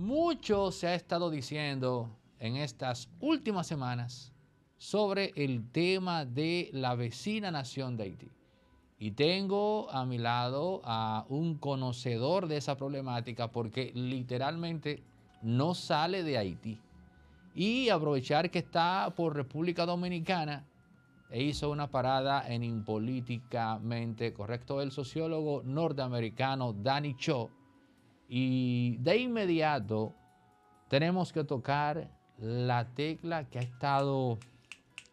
Mucho se ha estado diciendo en estas últimas semanas sobre el tema de la vecina nación de Haití. Y tengo a mi lado a un conocedor de esa problemática porque literalmente no sale de Haití. Y aprovechar que está por República Dominicana e hizo una parada en Impolíticamente Correcto, el sociólogo norteamericano Danny Cho. Y de inmediato tenemos que tocar la tecla que ha estado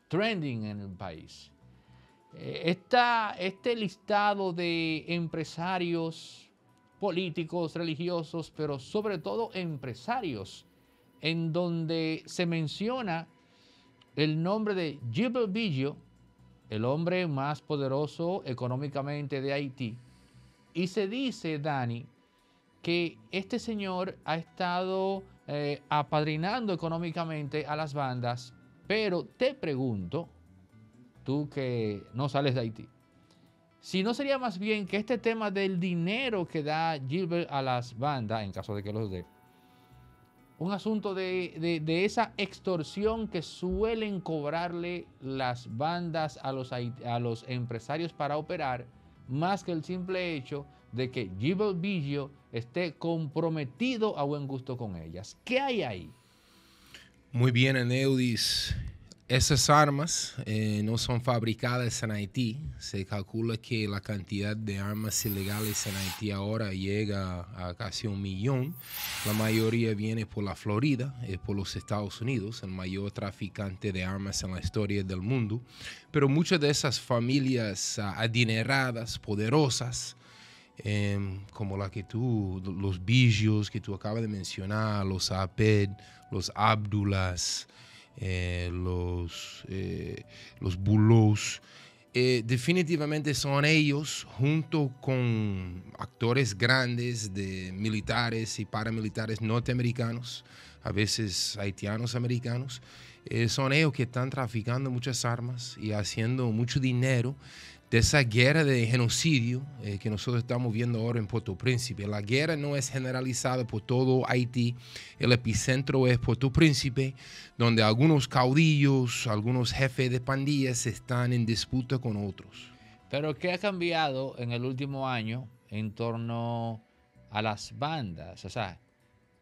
trending en el país. Eh, este listado de empresarios políticos, religiosos, pero sobre todo empresarios, en donde se menciona el nombre de Gilbert Bigio, el hombre más poderoso económicamente de Haití, y se dice, Dani, que este señor ha estado eh, apadrinando económicamente a las bandas, pero te pregunto, tú que no sales de Haití, si no sería más bien que este tema del dinero que da Gilbert a las bandas, en caso de que los dé, un asunto de, esa extorsión que suelen cobrarle las bandas a los, a los empresarios para operar, más que el simple hecho de que Gilbert Biggio esté comprometido a buen gusto con ellas. ¿Qué hay ahí? Muy bien, Eneudis. Esas armas eh, no son fabricadas en Haití. Se calcula que la cantidad de armas ilegales en Haití ahora llega a casi un millón. La mayoría viene por la Florida, eh, por los Estados Unidos, el mayor traficante de armas en la historia del mundo. Pero muchas de esas familias ah, adineradas, poderosas, em, como la que tú, los Bijos que tú acabas de mencionar, los Aped, los Abdulas, eh, los, eh, los bulos. Eh, definitivamente son ellos, junto con actores grandes de militares y paramilitares norteamericanos, a veces haitianos americanos, son ellos que están traficando muchas armas y haciendo mucho dinero de esa guerra de genocidio eh, que nosotros estamos viendo ahora en Puerto Príncipe. La guerra no es generalizada por todo Haití, el epicentro es Puerto Príncipe, donde algunos caudillos, algunos jefes de pandillas están en disputa con otros. Pero ¿qué ha cambiado en el último año en torno a las bandas? O sea,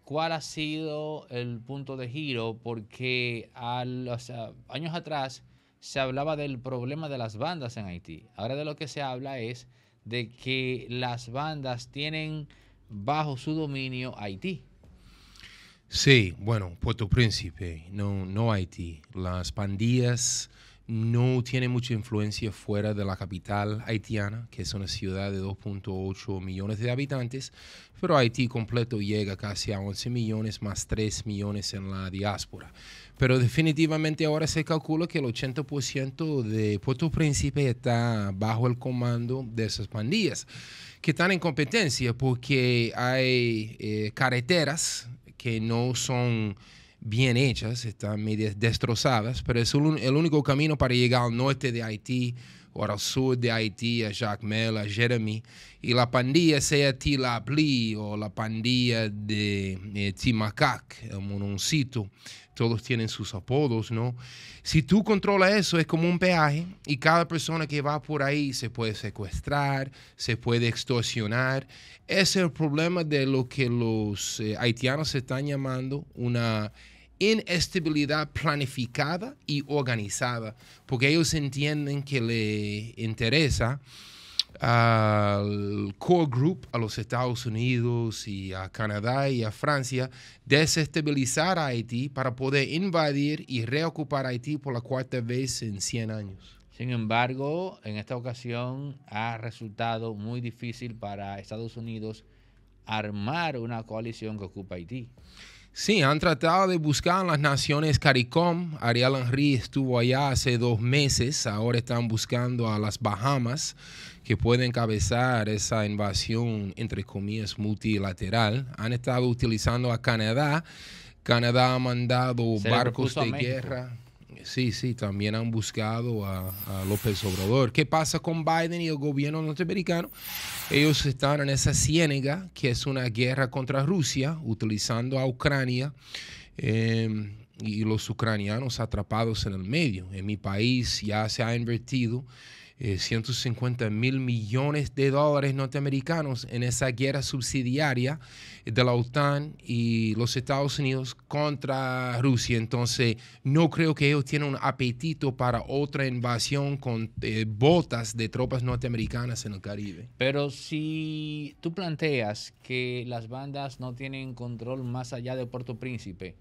¿cuál ha sido el punto de giro? Porque años atrás se hablaba del problema de las bandas en Haití. Ahora de lo que se habla es de que las bandas tienen bajo su dominio Haití. Sí, bueno, Puerto Príncipe, no, no Haití. Las pandillas no tienen mucha influencia fuera de la capital haitiana, que es una ciudad de 2.8 millones de habitantes, pero Haití completo llega casi a 11 millones más 3 millones en la diáspora. Pero definitivamente ahora se calcula que el 80% de Puerto Príncipe está bajo el comando de esas pandillas que están en competencia porque hay eh, carreteras que no son bien hechas, están medias destrozadas, pero es el único camino para llegar al norte de Haití o al sur de Haití, a Jacmel, a Jeremy, y la pandilla sea Tilapli o la pandilla de eh, Timacac, el mononcito, todos tienen sus apodos, ¿no? Si tú controlas eso, es como un peaje y cada persona que va por ahí se puede secuestrar, se puede extorsionar. Es el problema de lo que los eh, haitianos están llamando una inestabilidad planificada y organizada, porque ellos entienden que le interesa al core group, a los Estados Unidos y a Canadá y a Francia, desestabilizar a Haití para poder invadir y reocupar Haití por la cuarta vez en 100 años. Sin embargo, en esta ocasión ha resultado muy difícil para Estados Unidos armar una coalición que ocupa Haití. Sí, han tratado de buscar en las naciones CARICOM. Ariel Henry estuvo allá hace dos meses. Ahora están buscando a las Bahamas, que pueden encabezar esa invasión, entre comillas, multilateral. Han estado utilizando a Canadá. Canadá ha mandado barcos de guerra. Sí, sí, también han buscado a, López Obrador. ¿Qué pasa con Biden y el gobierno norteamericano? Ellos están en esa ciénaga, que es una guerra contra Rusia, utilizando a Ucrania. Em, y los ucranianos atrapados en el medio. En mi país ya se ha invertido 150 eh, mil millones de dólares norteamericanos en esa guerra subsidiaria de la OTAN y los Estados Unidos contra Rusia. Entonces, no creo que ellos tienen un apetito para otra invasión con eh, botas de tropas norteamericanas en el Caribe. Pero si tú planteas que las bandas no tienen control más allá de Puerto Príncipe,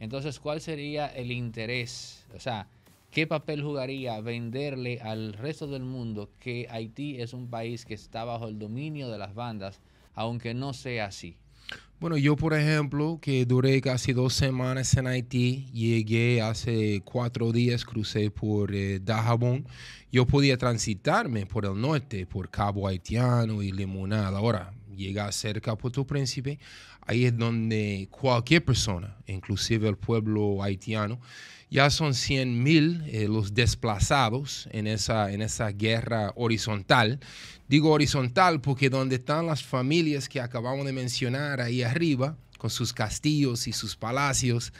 entonces, ¿cuál sería el interés? O sea, ¿qué papel jugaría venderle al resto del mundo que Haití es un país que está bajo el dominio de las bandas, aunque no sea así? Bueno, yo por ejemplo, que duré casi dos semanas en Haití, llegué hace cuatro días, crucé por eh, Dajabón, yo podía transitarme por el norte, por Cabo Haitiano y Limonada. Ahora, llega cerca a Puerto Príncipe, ahí es donde cualquier persona, inclusive el pueblo haitiano, ya son 100 mil eh, los desplazados en esa, en esa guerra horizontal. Digo horizontal porque donde están las familias que acabamos de mencionar ahí arriba, con sus castillos y sus palacios,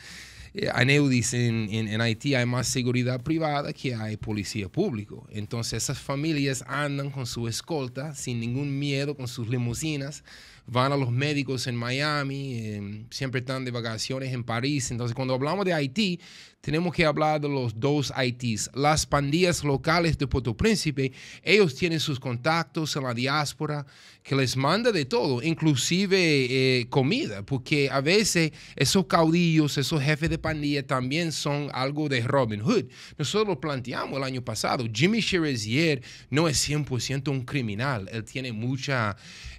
eh, Aneudis en, en, Haití hay más seguridad privada que hay policía público. Entonces esas familias andan con su escolta sin ningún miedo, con sus limusinas, van a los médicos en Miami, em, siempre están de vacaciones en París. Entonces cuando hablamos de Haití, tenemos que hablar de los dos Haitis. Las pandillas locales de Puerto Príncipe, ellos tienen sus contactos en la diáspora que les manda de todo, inclusive eh, comida, porque a veces esos caudillos, esos jefes de pandilla también son algo de Robin Hood. Nosotros lo planteamos el año pasado. Jimmy Cherizier no es 100% un criminal, él tiene mucha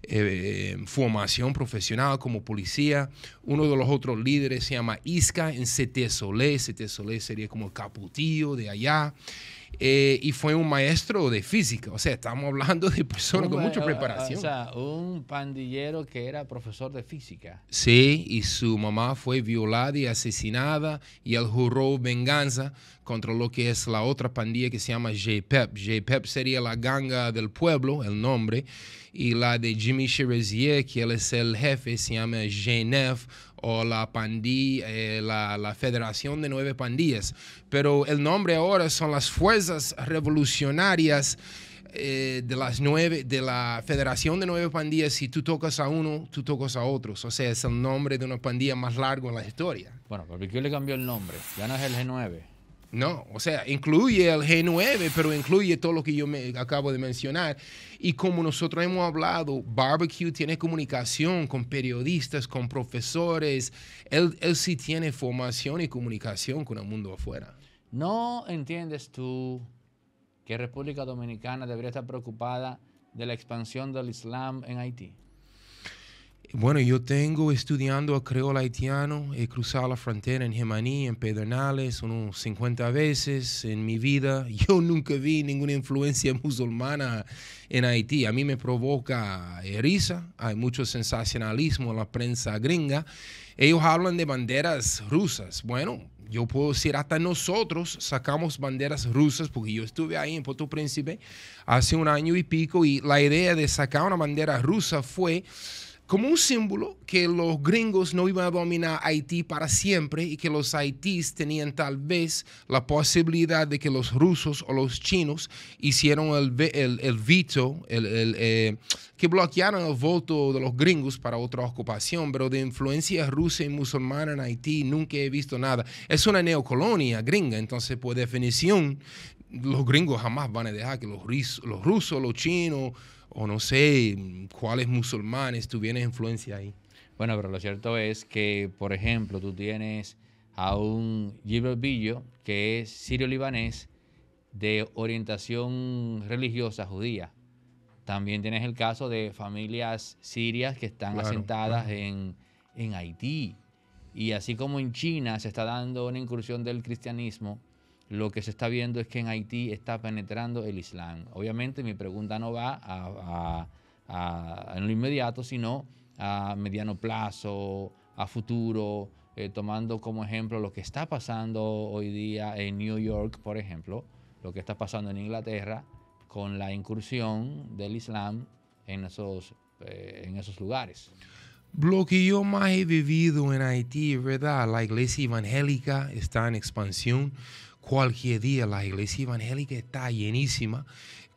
eh, formación profesional como policía. Uno de los otros líderes se llama Isca en CT Solé. CT Solé sería como el caputillo de allá. Eh, y fue un maestro de física. O sea, estamos hablando de personas con mucha preparación. O sea, un pandillero que era profesor de física. Sí, y su mamá fue violada y asesinada y él juró venganza contra lo que es la otra pandilla que se llama J-Pep. J-Pep sería la ganga del pueblo, el nombre, y la de Jimmy Cherizier, que él es el jefe, se llama GNF o la pandilla, eh, la, Federación de Nueve Pandillas. Pero el nombre ahora son las Fuerzas Revolucionarias eh, de las nueve, de la Federación de Nueve Pandillas. Si tú tocas a uno, tú tocas a otros. O sea, es el nombre de una pandilla más largo en la historia. Bueno, ¿por qué le cambió el nombre? Ya no es el G9. No, o sea, incluye el G9, pero incluye todo lo que yo me acabo de mencionar. Y como nosotros hemos hablado, Barbecue tiene comunicación con periodistas, con profesores. Él, él sí tiene formación y comunicación con el mundo afuera. ¿No entiendes tú que República Dominicana debería estar preocupada de la expansión del Islam en Haití? Bueno, yo tengo estudiando el creol haitiano, he cruzado la frontera en Gemaní, en Pedernales, unos 50 veces en mi vida. Yo nunca vi ninguna influencia musulmana en Haití. A mí me provoca risa, hay mucho sensacionalismo en la prensa gringa. Ellos hablan de banderas rusas. Bueno, yo puedo decir, hasta nosotros sacamos banderas rusas, porque yo estuve ahí en Puerto Príncipe hace un año y pico, y la idea de sacar una bandera rusa fue como un símbolo que los gringos no iban a dominar Haití para siempre y que los haitíes tenían tal vez la posibilidad de que los rusos o los chinos hicieron el, el, veto, el, eh, que bloquearon el voto de los gringos para otra ocupación, pero de influencia rusa y musulmana en Haití nunca he visto nada. Es una neocolonia gringa, entonces por definición los gringos jamás van a dejar que los, los rusos, los chinos, o no sé cuáles musulmanes tuvieron influencia ahí. Bueno, pero lo cierto es que, por ejemplo, tú tienes a un Gilbert Billo, que es sirio-libanés de orientación religiosa judía. También tienes el caso de familias sirias que están asentadas En, en Haití. Y así como en China se está dando una incursión del cristianismo, lo que se está viendo es que en Haití está penetrando el Islam. Obviamente mi pregunta no va a, en lo inmediato, sino a mediano plazo, a futuro, eh, tomando como ejemplo lo que está pasando hoy día en New York, por ejemplo, lo que está pasando en Inglaterra con la incursión del Islam en esos, eh, en esos lugares. Lo que yo más he vivido en Haití, ¿verdad? La iglesia evangélica está en expansión. Cualquier día la iglesia evangélica está llenísima.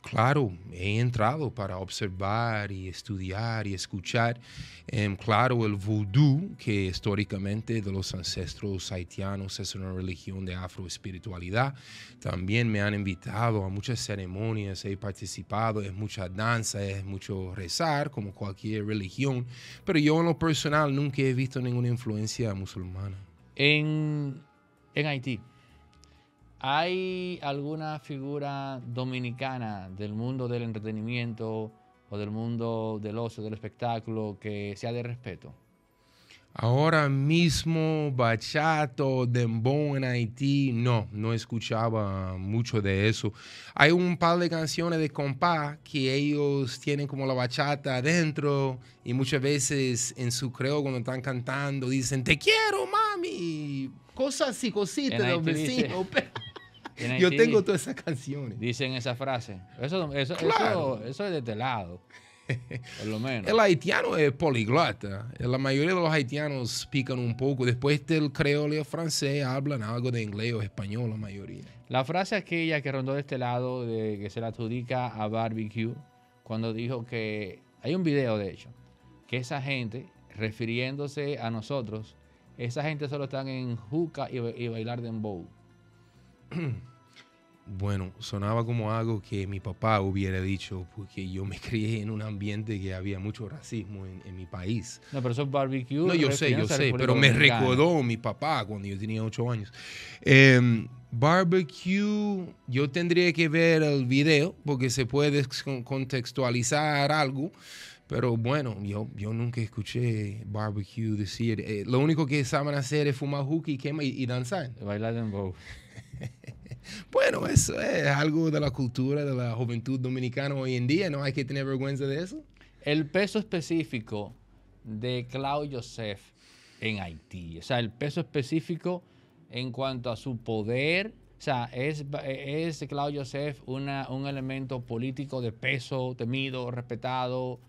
Claro, he entrado para observar y estudiar y escuchar. Em, claro, el vudú, que históricamente de los ancestros haitianos es una religión de afroespiritualidad. También me han invitado a muchas ceremonias, he participado, es mucha danza, es mucho rezar, como cualquier religión. Pero yo en lo personal nunca he visto ninguna influencia musulmana. En, en Haití, ¿Hay alguna figura dominicana del mundo del entretenimiento o del mundo del ocio, del espectáculo que sea de respeto? Ahora mismo, bachato, dembow en Haití, no, no escuchaba mucho de eso. Hay un par de canciones de compás que ellos tienen como la bachata adentro y muchas veces en su creo cuando están cantando dicen, te quiero, mami. Cosas así, cositas de los vecinos. Yo tengo todas esas canciones. Dicen esa frase. Eso, eso, eso, eso es de este lado. Por lo menos. El haitiano es poliglota. La mayoría de los haitianos pican un poco. Después del creole francés hablan algo de inglés o español, la mayoría. La frase aquella que rondó de este lado, de que se la adjudica a Barbecue, cuando dijo que. Hay un video, de hecho, que esa gente, refiriéndose a nosotros, esa gente solo están en juca y, y bailar dembow. Bueno, sonaba como algo que mi papá hubiera dicho, porque yo me crié en un ambiente que había mucho racismo en, mi país. No, pero eso es barbecue. No, yo sé, yo sé, pero me recordó mi papá cuando yo tenía ocho años. Em, barbecue, yo tendría que ver el video porque se puede contextualizar algo. Pero bueno, yo, yo nunca escuché barbecue decir. Eh, lo único que saben hacer es fumar hookah y, quema y, danzar. Bailar en bow. bueno, eso es algo de la cultura de la juventud dominicana hoy en día, no hay que tener vergüenza de eso. El peso específico de Claudio Joseph en Haití, o sea, el peso específico en cuanto a su poder, o sea, es, es Claudio Joseph una, un elemento político de peso, temido, respetado.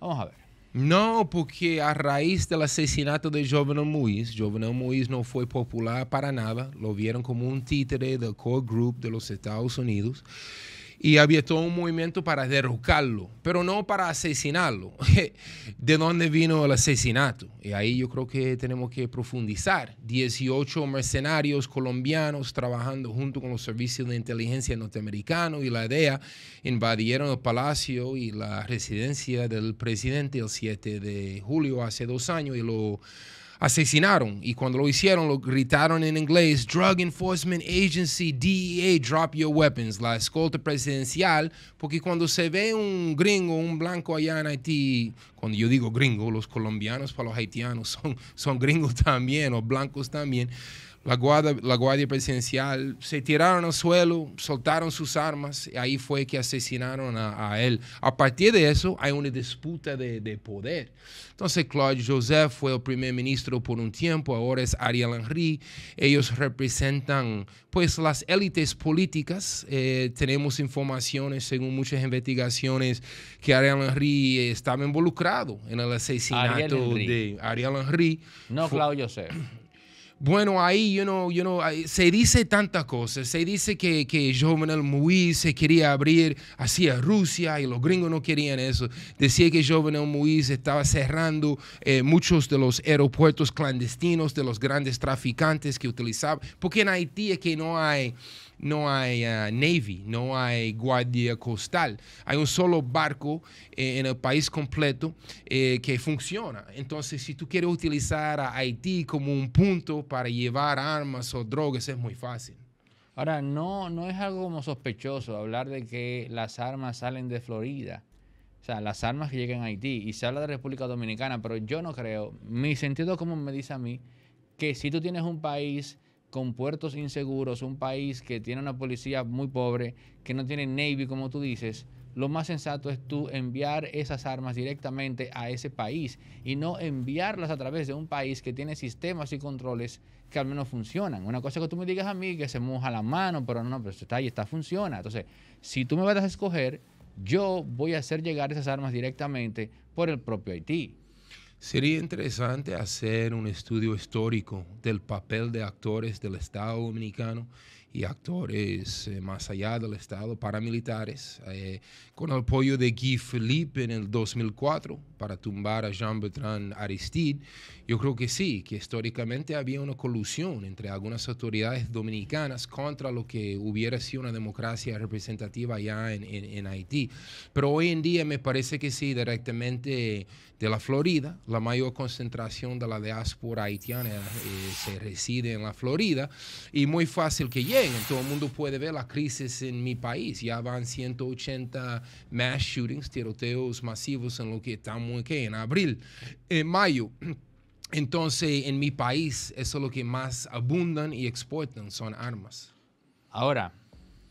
Vamos a ver. No, porque a raíz del asesinato de Jovenel Moïse, Jovenel Moïse no fue popular para nada, lo vieron como un títere del core group de los Estados Unidos y había todo un movimiento para derrocarlo, pero no para asesinarlo. ¿De dónde vino el asesinato? Y ahí yo creo que tenemos que profundizar. 18 mercenarios colombianos trabajando junto con los servicios de inteligencia norteamericanos y la DEA invadieron el palacio y la residencia del presidente el 7 de julio hace dos años y lo asesinaron. Y cuando lo hicieron, lo gritaron en inglés, Drug Enforcement Agency, DEA, drop your weapons, la escolta presidencial, porque cuando se ve un gringo, un blanco allá en Haití, cuando yo digo gringo, los colombianos para los haitianos son, son gringos también, o blancos también la guardia, la guardia presidencial, se tiraron al suelo, soltaron sus armas y ahí fue que asesinaron a, él. A partir de eso hay una disputa de, de, poder. Entonces Claude Joseph fue el primer ministro por un tiempo, ahora es Ariel Henry. Ellos representan pues las élites políticas. Eh, tenemos informaciones, según muchas investigaciones, que Ariel Henry estaba involucrado en el asesinato de Ariel Henry. No Claude Joseph. Bueno, ahí, you know, you know, se dice tantas cosas. Se dice que, que Jovenel Moïse se quería abrir hacia Rusia y los gringos no querían eso. Decía que Jovenel Moïse estaba cerrando eh, muchos de los aeropuertos clandestinos de los grandes traficantes que utilizaban. Porque en Haití es que no hay no hay uh, Navy, no hay guardia costal. Hay un solo barco eh, en el país completo eh, que funciona. Entonces, si tú quieres utilizar a Haití como un punto para llevar armas o drogas, es muy fácil. Ahora, no, no es algo como sospechoso hablar de que las armas salen de Florida. O sea, las armas que llegan a Haití. Y se habla de República Dominicana, pero yo no creo. Mi sentido común me dice a mí que si tú tienes un país con puertos inseguros, un país que tiene una policía muy pobre, que no tiene Navy, como tú dices, lo más sensato es tú enviar esas armas directamente a ese país y no enviarlas a través de un país que tiene sistemas y controles que al menos funcionan. Una cosa que tú me digas a mí que se moja la mano, pero no, pero está ahí, está, funciona. Entonces, si tú me vas a escoger, yo voy a hacer llegar esas armas directamente por el propio Haití. Sería interesante hacer un estudio histórico del papel de actores del Estado Dominicano y actores eh, más allá del Estado, paramilitares, eh, con el apoyo de Guy Philippe en el 2004 para tumbar a Jean-Bertrand Aristide. Yo creo que sí, que históricamente había una colusión entre algunas autoridades dominicanas contra lo que hubiera sido una democracia representativa allá en, en Haití. Pero hoy en día me parece que sí, directamente de la Florida, la mayor concentración de la diáspora haitiana eh, se reside en la Florida y muy fácil que Todo el mundo puede ver la crisis en mi país. Ya van 180 mass shootings, tiroteos masivos en lo que estamos aquí en abril, en mayo. Entonces, en mi país, eso es lo que más abundan y exportan, son armas. Ahora,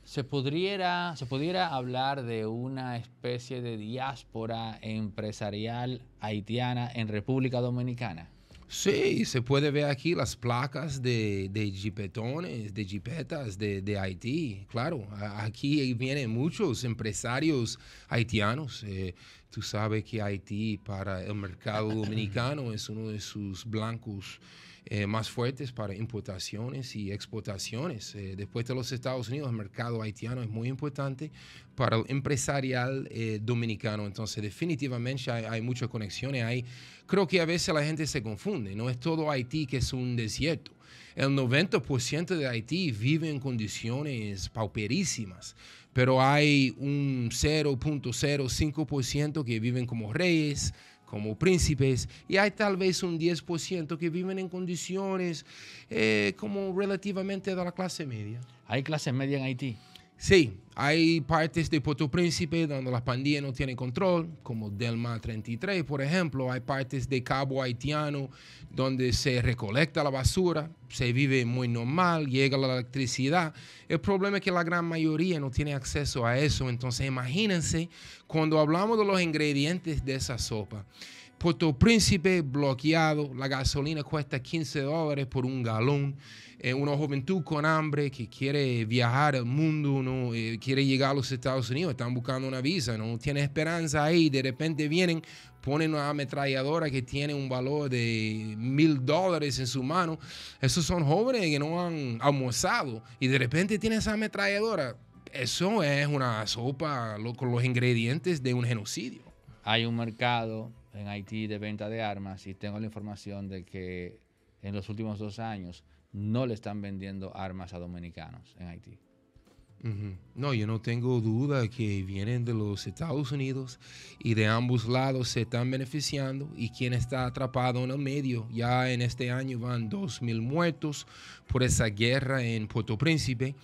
¿Se pudiera, ¿Se pudiera hablar de una especie de diáspora empresarial haitiana en República Dominicana? Sí, se puede ver aquí las placas de, de jipetones, de jipetas de, de, Haití. Claro, aquí vienen muchos empresarios haitianos. Eh, tú sabes que Haití para el mercado dominicano es uno de sus blancos eh, más fuertes para importaciones y exportaciones. Eh, después de los Estados Unidos, el mercado haitiano es muy importante para el empresarial eh, dominicano. Entonces, definitivamente hay, hay, muchas conexiones. Hay, creo que a veces la gente se confunde. No es todo Haití que es un desierto. El 90% de Haití vive en condiciones pauperísimas pero hay un 0.05% que viven como reyes, como príncipes, y hay tal vez un 10% que viven en condiciones eh, como relativamente de la clase media. ¿Hay clase media en Haití? Sí, hay partes de Puerto Príncipe donde las pandillas no tienen control, como Delma 33, por ejemplo. Hay partes de Cabo Haitiano donde se recolecta la basura, se vive muy normal, llega la electricidad. El problema es que la gran mayoría no tiene acceso a eso. Entonces, imagínense cuando hablamos de los ingredientes de esa sopa. Puerto Príncipe bloqueado, la gasolina cuesta 15 dólares por un galón. Eh, una juventud con hambre que quiere viajar al mundo, no eh, quiere llegar a los Estados Unidos, están buscando una visa, no tiene esperanza ahí, de repente vienen, ponen una ametralladora que tiene un valor de mil dólares en su mano. Esos son jóvenes que no han almorzado y de repente tienen esa ametralladora. Eso es una sopa con los ingredientes de un genocidio. Hay un mercado en Haití de venta de armas y tengo la información de que en los últimos dos años no le están vendiendo armas a dominicanos en Haití. No, yo no tengo duda que vienen de los Estados Unidos y de ambos lados se están beneficiando y quien está atrapado en el medio. Ya en este año van 2.000 muertos por esa guerra en Puerto Príncipe.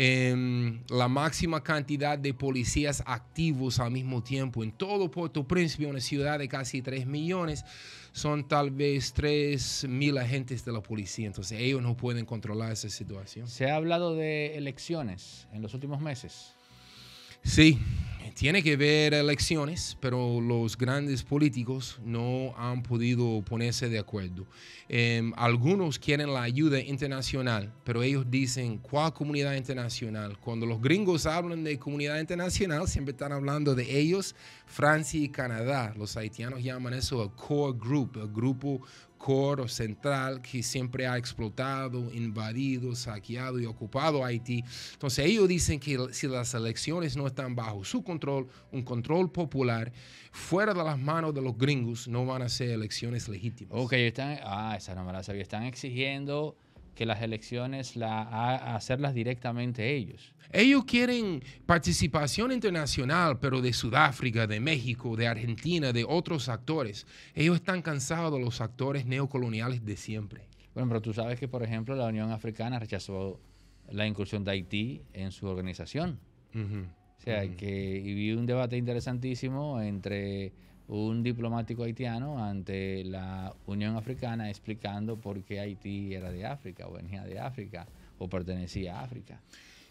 Em, la máxima cantidad de policías activos al mismo tiempo en todo Puerto Príncipe, una ciudad de casi 3 millones son tal vez 3.000 agentes de la policía, entonces ellos no pueden controlar esa situación. ¿Se ha hablado de elecciones en los últimos meses? Sí, tiene que ver elecciones, pero los grandes políticos no han podido ponerse de acuerdo. Em, algunos quieren la ayuda internacional, pero ellos dicen, ¿cuál comunidad internacional? Cuando los gringos hablan de comunidad internacional, siempre están hablando de ellos, Francia y Canadá. Los haitianos llaman eso el core group, el grupo core central que siempre ha explotado, invadido, saqueado y ocupado Haití. Entonces ellos dicen que si las elecciones no están bajo su control, un control popular, fuera de las manos de los gringos, no van a ser elecciones legítimas. Ok, están, ah, esa no me la sabía, están exigiendo que las elecciones la, hacerlas directamente ellos. Ellos quieren participación internacional, pero de Sudáfrica, de México, de Argentina, de otros actores. Ellos están cansados de los actores neocoloniales de siempre. Bueno, pero tú sabes que, por ejemplo, la Unión Africana rechazó la incursión de Haití en su organización. O sea, que y vi un debate interesantísimo entre un diplomático haitiano ante la Unión Africana explicando por qué Haití era de África o venía de África o pertenecía a África.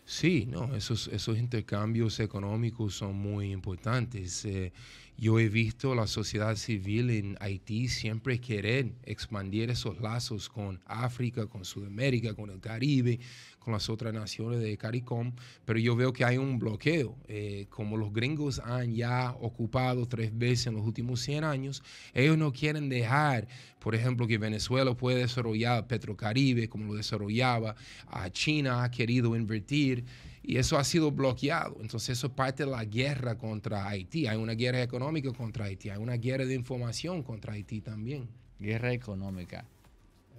Sí, no, esos, esos intercambios económicos son muy importantes. Eh, yo he visto la sociedad civil en Haití siempre querer expandir esos lazos con África, con Sudamérica, con el Caribe, con las otras naciones de CARICOM, pero yo veo que hay un bloqueo. Eh, como los gringos han ya ocupado tres veces en los últimos 100 años, ellos no quieren dejar, por ejemplo, que Venezuela pueda desarrollar Petrocaribe como lo desarrollaba, a China ha querido invertir y eso ha sido bloqueado. Entonces eso es parte de la guerra contra Haití. Hay una guerra económica contra Haití, hay una guerra de información contra Haití también. Guerra económica.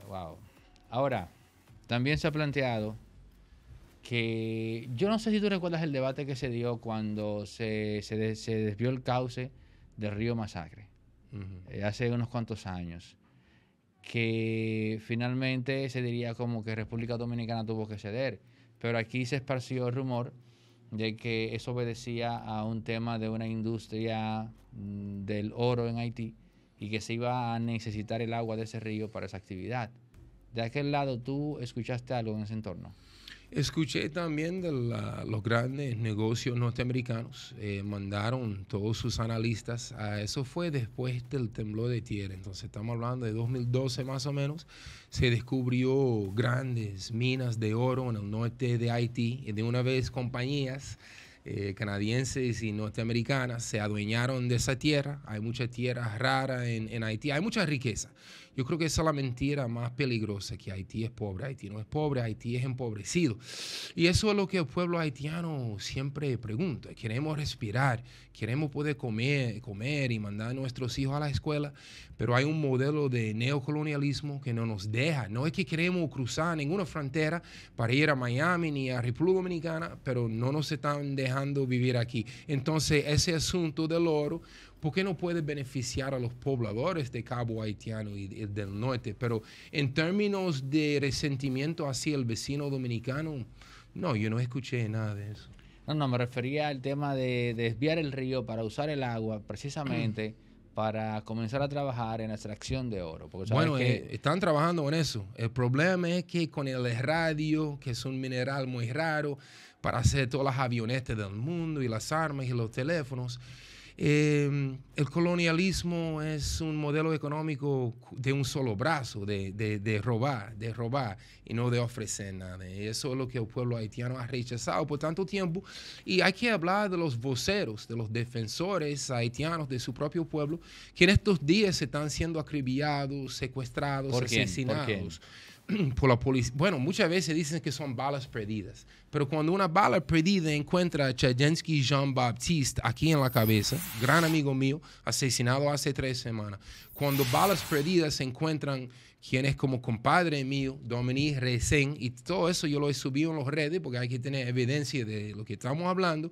Wow. Ahora, también se ha planteado que yo no sé si tú recuerdas el debate que se dio cuando se, se, desvió el cauce del río Masacre, eh, hace unos cuantos años, que finalmente se diría como que República Dominicana tuvo que ceder pero aquí se esparció el rumor de que eso obedecía a un tema de una industria mm, del oro en Haití y que se iba a necesitar el agua de ese río para esa actividad. De aquel lado, ¿tú escuchaste algo en ese entorno? Escuché también de los grandes negocios norteamericanos, eh, mandaron todos sus analistas, a eso fue después del temblor de tierra, entonces estamos hablando de 2012 más o menos, se descubrió grandes minas de oro en el norte de Haití y de una vez compañías eh, canadienses y norteamericanas se adueñaron de esa tierra, hay mucha tierra rara en, en Haití, hay mucha riqueza. Yo creo que esa es la mentira más peligrosa, que Haití es pobre. Haití no es pobre, Haití es empobrecido. Y eso es lo que el pueblo haitiano siempre pregunta. Queremos respirar, queremos poder comer, comer y mandar a nuestros hijos a la escuela, pero hay un modelo de neocolonialismo que no nos deja. No es que queremos cruzar ninguna frontera para ir a Miami ni a República Dominicana, pero no nos están dejando vivir aquí. Entonces, ese asunto del oro ¿por qué no puede beneficiar a los pobladores de Cabo Haitiano y del norte? Pero en términos de resentimiento hacia el vecino dominicano, no, yo no escuché nada de eso. No, no, me refería al tema de desviar el río para usar el agua precisamente para comenzar a trabajar en la extracción de oro. bueno, eh, están trabajando en eso. El problema es que con el radio, que es un mineral muy raro para hacer todas las avionetas del mundo y las armas y los teléfonos, Em, el colonialismo es un modelo económico de un solo brazo, de, robar, de robar y no de ofrecer nada. Y eso es lo que el pueblo haitiano ha rechazado por tanto tiempo. Y hay que hablar de los voceros, de los defensores haitianos de su propio pueblo, que en estos días están siendo acribillados, secuestrados, asesinados. por la policía. Bueno, muchas veces dicen que son balas perdidas, pero cuando una bala perdida encuentra a Chajensky Jean-Baptiste aquí en la cabeza, gran amigo mío, asesinado hace tres semanas, cuando balas perdidas se encuentran quien es como compadre mío, Dominique Resen, y todo eso yo lo he subido en las redes porque hay que tener evidencia de lo que estamos hablando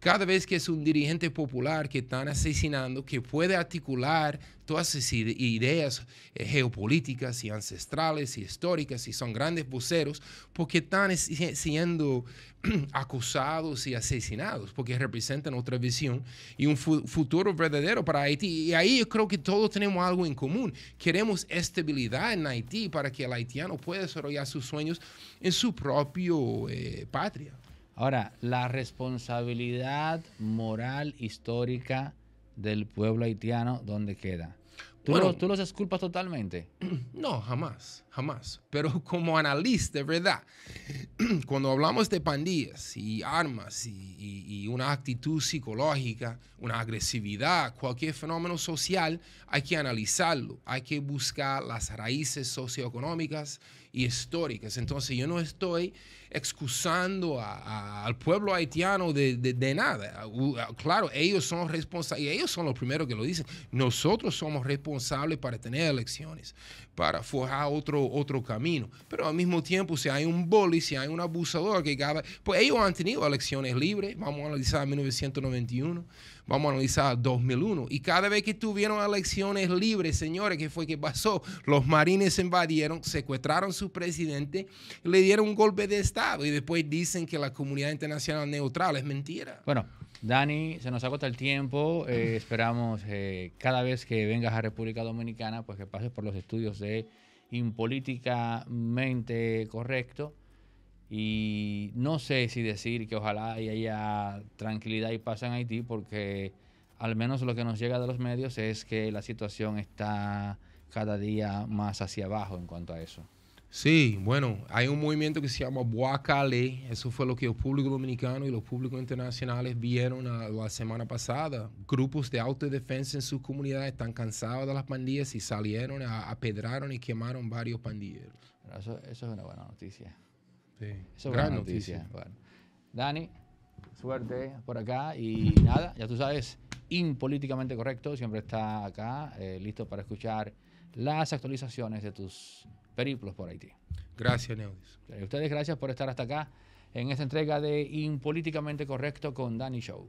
cada vez que es un dirigente popular que están asesinando, que puede articular todas esas ideas eh, geopolíticas y ancestrales y históricas y son grandes voceros, porque están siendo acusados y asesinados, porque representan otra visión y un futuro verdadero para Haití. Y ahí yo creo que todos tenemos algo en común. Queremos estabilidad en Haití para que el haitiano pueda desarrollar sus sueños en su propia eh, patria. Ahora, la responsabilidad moral histórica del pueblo haitiano, ¿dónde queda? ¿Tú, ¿Tú, los totalmente? No, jamás, jamás. Pero como analista, ¿verdad? Cuando hablamos de pandillas y armas y, y, una actitud psicológica, una agresividad, cualquier fenómeno social, hay que analizarlo. Hay que buscar las raíces socioeconómicas y históricas. Entonces yo no estoy excusando al pueblo haitiano de, nada. Claro, ellos son responsables, y ellos son los primeros que lo dicen. Nosotros somos responsables para tener elecciones, para forjar otro, otro camino. Pero al mismo tiempo, si hay un boli, si hay un abusador que cada... Pues ellos han tenido elecciones libres, vamos a analizar 1991 Vamos a analizar 2001. Y cada vez que tuvieron elecciones libres, señores, ¿qué fue que pasó? Los marines invadieron, secuestraron a su presidente, le dieron un golpe de Estado y después dicen que la comunidad internacional neutral es mentira. Bueno, Dani, se nos agota el tiempo. Eh, esperamos eh, cada vez que vengas a República Dominicana, pues que pases por los estudios de Impolíticamente Correcto Y no sé si decir que ojalá haya tranquilidad y paz en Haití, porque al menos lo que nos llega de los medios es que la situación está cada día más hacia abajo en cuanto a eso. Sí, bueno, hay un movimiento que se llama Boacale, eso fue lo que el público dominicano y los públicos internacionales vieron la semana pasada. Grupos de autodefensa en sus comunidades están cansados de las pandillas y salieron, a, apedraron y quemaron varios pandilleros. Eso, eso, es una buena noticia. Sí, eso es gran noticia. noticia. Bueno. Dani, suerte por acá y nada, ya tú sabes, impolíticamente correcto, siempre está acá, eh, listo para escuchar las actualizaciones de tus periplos por Haití. Gracias, Neudis. ustedes gracias por estar hasta acá en esta entrega de Impolíticamente Correcto con Danny Show.